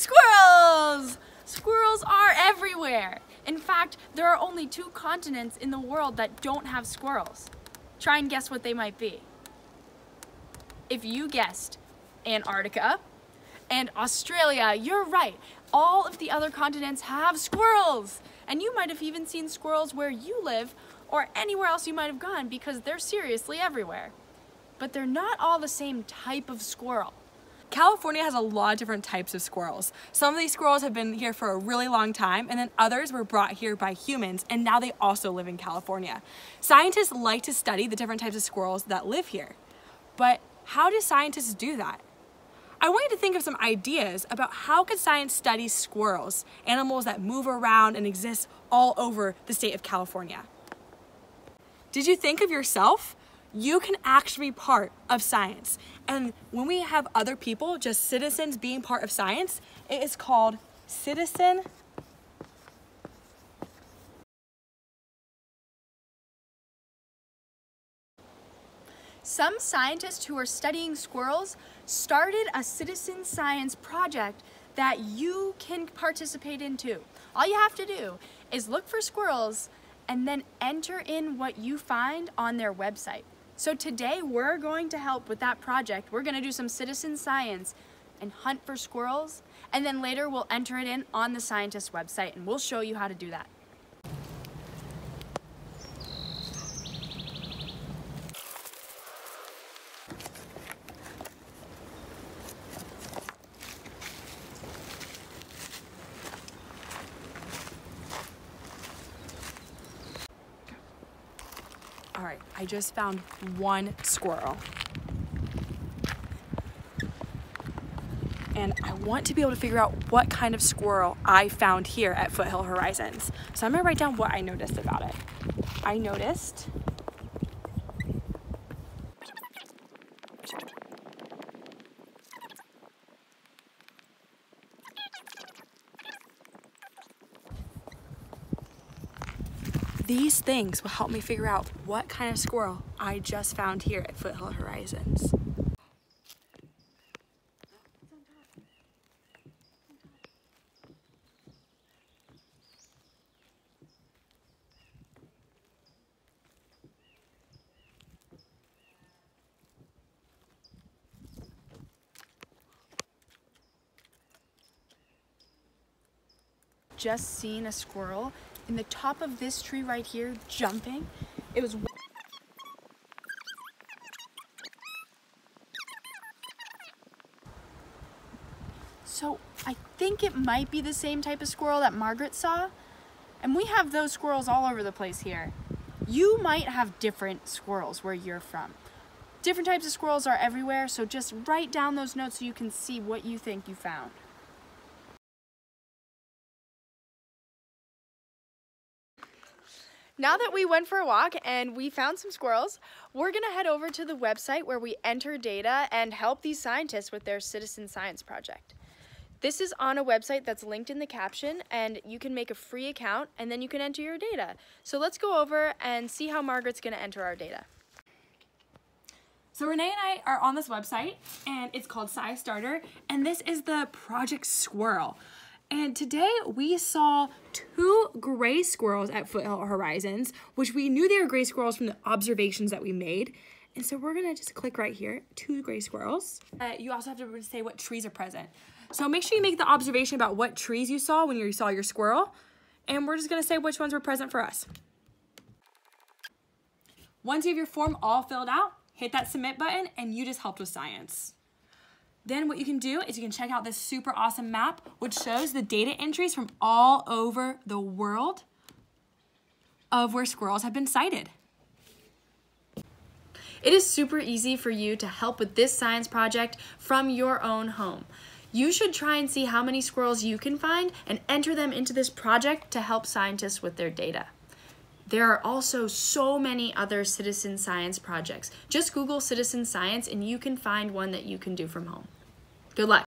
Squirrels! Squirrels are everywhere. In fact, there are only two continents in the world that don't have squirrels. Try and guess what they might be. If you guessed Antarctica and Australia, you're right. All of the other continents have squirrels. And you might have even seen squirrels where you live or anywhere else you might have gone because they're seriously everywhere. But they're not all the same type of squirrel. California has a lot of different types of squirrels. Some of these squirrels have been here for a really long time, and then others were brought here by humans, and now they also live in California. Scientists like to study the different types of squirrels that live here. But how do scientists do that? I want you to think of some ideas about how could science study squirrels, animals that move around and exist all over the state of California. Did you think of yourself? You can actually be part of science. And when we have other people, just citizens being part of science, it is called citizen Some scientists who are studying squirrels started a citizen science project that you can participate in too. All you have to do is look for squirrels and then enter in what you find on their website. So today we're going to help with that project. We're gonna do some citizen science and hunt for squirrels, and then later we'll enter it in on the scientist website and we'll show you how to do that. All right, I just found one squirrel. And I want to be able to figure out what kind of squirrel I found here at Foothill Horizons. So I'm gonna write down what I noticed about it. I noticed These things will help me figure out what kind of squirrel I just found here at Foothill Horizons. Just seen a squirrel in the top of this tree right here jumping. It was So I think it might be the same type of squirrel that Margaret saw. And we have those squirrels all over the place here. You might have different squirrels where you're from. Different types of squirrels are everywhere, so just write down those notes so you can see what you think you found. Now that we went for a walk and we found some squirrels, we're gonna head over to the website where we enter data and help these scientists with their citizen science project. This is on a website that's linked in the caption and you can make a free account and then you can enter your data. So let's go over and see how Margaret's gonna enter our data. So Renee and I are on this website and it's called SciStarter and this is the Project Squirrel. And today we saw two gray squirrels at Foothill Horizons, which we knew they were gray squirrels from the observations that we made. And so we're gonna just click right here, two gray squirrels. Uh, you also have to say what trees are present. So make sure you make the observation about what trees you saw when you saw your squirrel. And we're just gonna say which ones were present for us. Once you have your form all filled out, hit that submit button and you just helped with science. Then what you can do is you can check out this super awesome map, which shows the data entries from all over the world of where squirrels have been sighted. It is super easy for you to help with this science project from your own home. You should try and see how many squirrels you can find and enter them into this project to help scientists with their data. There are also so many other citizen science projects. Just Google citizen science and you can find one that you can do from home. Good luck.